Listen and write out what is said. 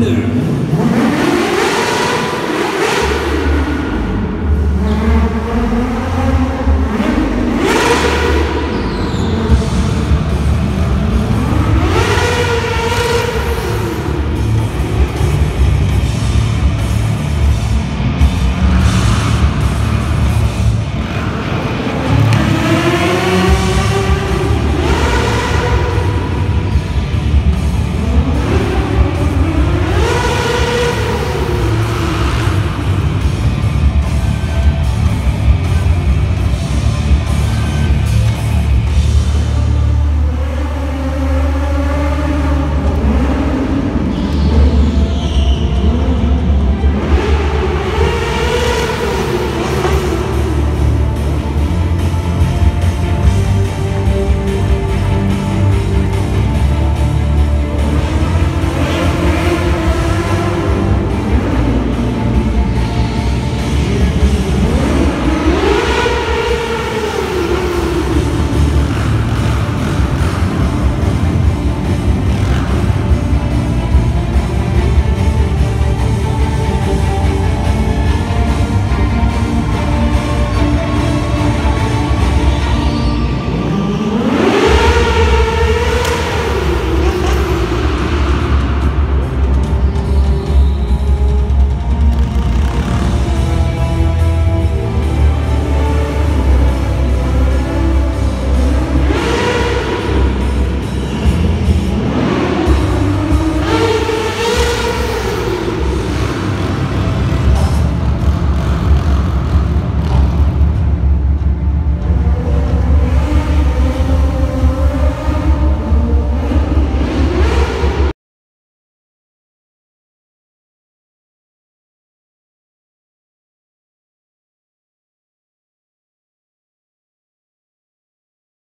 Miller.